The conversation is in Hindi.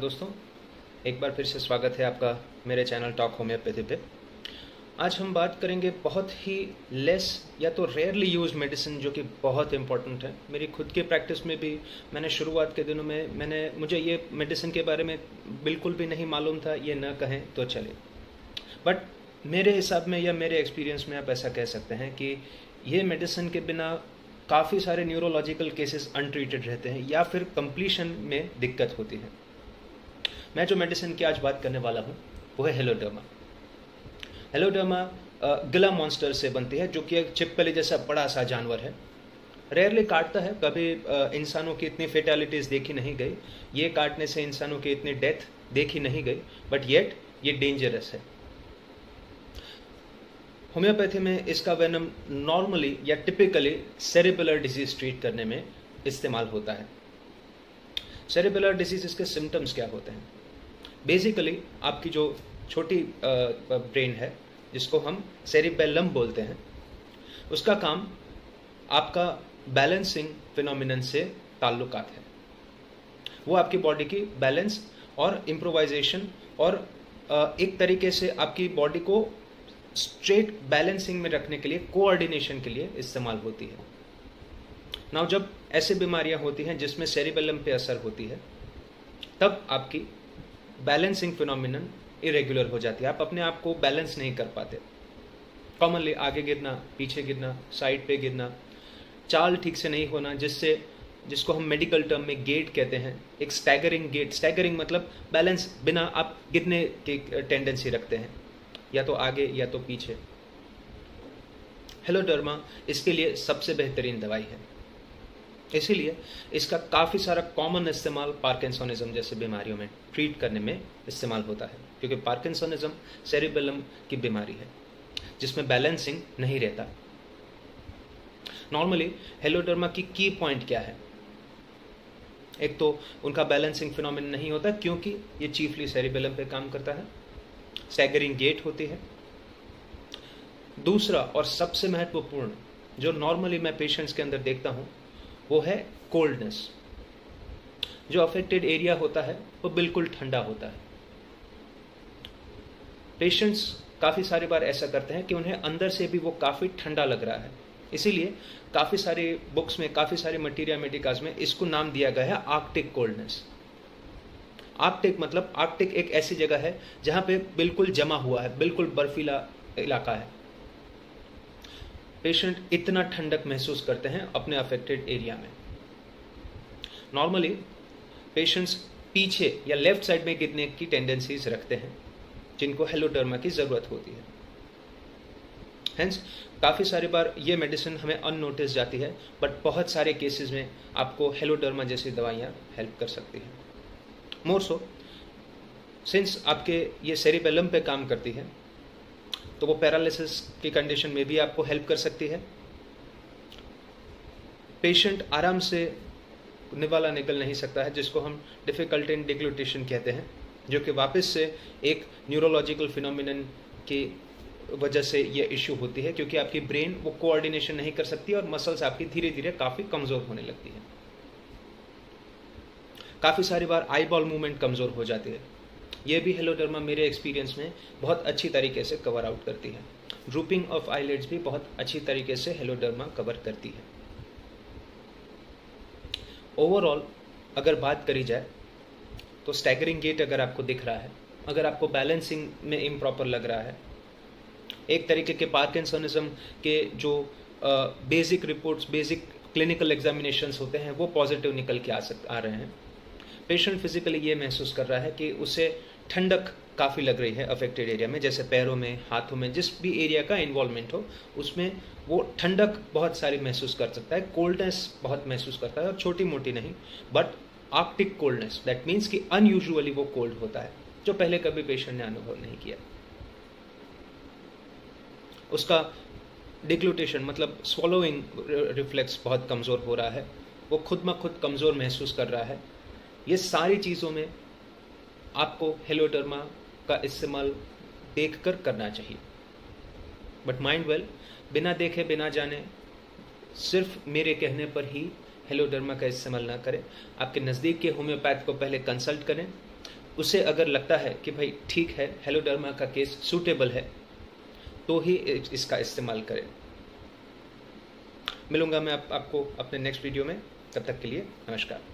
दोस्तों, एक बार फिर से स्वागत है आपका मेरे चैनल टॉक होम्योपैथी पे। आज हम बात करेंगे बहुत ही लेस या तो रेयरली यूज़ मेडिसिन जो कि बहुत इंपॉर्टेंट है। मेरी खुद की प्रैक्टिस में भी मैंने शुरुआत के दिनों में मैंने, मुझे ये मेडिसिन के बारे में बिल्कुल भी नहीं मालूम था, ये न कहें तो चले। बट मेरे हिसाब में या मेरे एक्सपीरियंस में आप ऐसा कह सकते हैं कि ये मेडिसिन के बिना काफ़ी सारे न्यूरोलॉजिकल केसेस अनट्रीटेड रहते हैं या फिर कंप्लीशन में दिक्कत होती है। मैं जो मेडिसिन की आज बात करने वाला हूँ, वो है हेलोडर्मा हेलोडर्मा गिला मॉन्स्टर से बनती है, जो कि एक चिपकली जैसा बड़ा सा जानवर है। रेयरली काटता है, कभी इंसानों की इतनी फेटेलिटीज देखी नहीं गई। ये काटने से इंसानों की इतनी डेथ देखी नहीं गई बट येट ये डेंजरस है। होम्योपैथी में इसका वेनम नॉर्मली या टिपिकली सेरिबुलर डिज़ीज़ ट्रीट करने में इस्तेमाल होता है। सेरिबुलर डिज़ीज़ इसके सिम्टम्स क्या होते हैं? बेसिकली आपकी जो छोटी ब्रेन है, जिसको हम सेरिबेलम बोलते हैं, उसका काम आपका बैलेंसिंग फिनोमिनन से ताल्लुकात है। वो आपकी बॉडी की बैलेंस और इम्प्रोवाइजेशन और एक तरीके से आपकी बॉडी को स्ट्रेट बैलेंसिंग में रखने के लिए कोऑर्डिनेशन के लिए इस्तेमाल होती है। नाउ जब ऐसी बीमारियाँ होती हैं जिसमें सेरिबेलम पे असर होती है, तब आपकी बैलेंसिंग फिनोमिनन इरेगुलर हो जाती है। आप अपने आप को बैलेंस नहीं कर पाते। कॉमनली आगे गिरना, पीछे गिरना साइड पे गिरना, चाल ठीक से नहीं होना, जिससे, जिसको हम मेडिकल टर्म में गेट कहते हैं, एक स्टैगरिंग गेट स्टैगरिंग मतलब बैलेंस बिना आप गिरने की टेंडेंसी रखते हैं। या तो आगे, या तो पीछे। हेलोडर्मा इसके लिए सबसे बेहतरीन दवाई है। इसीलिए इसका काफ़ी सारा कॉमन इस्तेमाल पार्किंसोनिज्म जैसे बीमारियों में ट्रीट करने में इस्तेमाल होता है, क्योंकि पार्किंसोनिज्म सेरिबेलम की बीमारी है, जिसमें बैलेंसिंग नहीं रहता। नॉर्मली हेलोडर्मा की की पॉइंट क्या है? एक तो उनका बैलेंसिंग फिनोमिन नहीं होता, क्योंकि ये चीफली सेरिबेलम पे काम करता है स्टैगरिंग गेट होती है। दूसरा और सबसे महत्वपूर्ण, जो नॉर्मली मैं पेशेंट्स के अंदर देखता हूँ वो है कोल्डनेस जो अफेक्टेड एरिया होता है, वो बिल्कुल ठंडा होता है। पेशेंट्स काफ़ी सारी बार ऐसा करते हैं कि उन्हें अंदर से भी वो काफ़ी ठंडा लग रहा है। इसीलिए काफ़ी सारे बुक्स में, काफ़ी सारे मटीरिया मेडिकाज में इसको नाम दिया गया है आर्कटिक कोल्डनेस आर्कटिक मतलब आर्कटिक एक ऐसी जगह है जहाँ पे बिल्कुल जमा हुआ है, बिल्कुल बर्फीला इलाका है। पेशेंट इतना ठंडक महसूस करते हैं अपने अफेक्टेड एरिया में। नॉर्मली पेशेंट्स पीछे या लेफ़्ट साइड में गिरने की टेंडेंसीज रखते हैं, जिनको हेलोडर्मा की ज़रूरत होती है। हेंस काफ़ी सारी बार ये मेडिसिन हमें अननोटिस जाती है बट बहुत सारे केसेस में आपको हेलोडर्मा जैसी दवाइयाँ हेल्प कर सकती हैं। मोर सो सिंस आपके ये सेरिबेलम पे काम करती है तो वो पैरालिसिस की कंडीशन में भी आपको हेल्प कर सकती है। पेशेंट आराम से निवाला निकल नहीं सकता है, जिसको हम डिफ़िकल्ट इन डिग्लूटेशन कहते हैं, जो कि वापस से एक न्यूरोलॉजिकल फिनोमिन की वजह से ये इश्यू होती है, क्योंकि आपकी ब्रेन वो कोऑर्डिनेशन नहीं कर सकती और मसल्स आपकी धीरे धीरे काफ़ी कमज़ोर होने लगती है। काफ़ी सारी बार आई बॉल मूवमेंट कमज़ोर हो जाती है। ये भी हेलोडर्मा मेरे एक्सपीरियंस में बहुत अच्छी तरीके से कवर आउट करती है। ड्रूपिंग ऑफ़ आईलेट्स भी बहुत अच्छी तरीके से हेलोडर्मा कवर करती है। ओवरऑल अगर बात करी जाए तो स्टैगरिंग गेट अगर आपको दिख रहा है, अगर आपको बैलेंसिंग में इम्प्रॉपर लग रहा है, एक तरीके के पार्किंसनिज्म के जो basic reports basic clinical examinations होते हैं, वो पॉजिटिव निकल के आ सक, आ रहे हैं। पेशेंट फिजिकली ये महसूस कर रहा है कि उसे ठंडक काफ़ी लग रही है अफेक्टेड एरिया में, जैसे पैरों में, हाथों में, जिस भी एरिया का इन्वॉल्वमेंट हो, उसमें वो ठंडक बहुत सारी महसूस कर सकता है कोल्डनेस बहुत महसूस करता है, और छोटी मोटी नहीं but arctic coldness that means कि अनयूजुअली वो कोल्ड होता है, जो पहले कभी पेशेंट ने अनुभव नहीं किया। उसका डिक्लूटेशन मतलब swallowing रिफ्लेक्स बहुत कमज़ोर हो रहा है, वो खुद ब खुद कमज़ोर महसूस कर रहा है, ये सारी चीज़ों में आपको हेलोडर्मा का इस्तेमाल देख कर करना चाहिए। बट माइंड वेल बिना देखे बिना जाने सिर्फ़ मेरे कहने पर ही हेलोडर्मा का इस्तेमाल ना करें। आपके नज़दीक के होम्योपैथ को पहले कंसल्ट करें। उसे अगर लगता है कि भाई ठीक है हेलोडर्मा का केस सूटेबल है तो ही इसका इस्तेमाल करें। मिलूँगा मैं आप, आपको अपने नेक्स्ट वीडियो में। तब तक के लिए नमस्कार।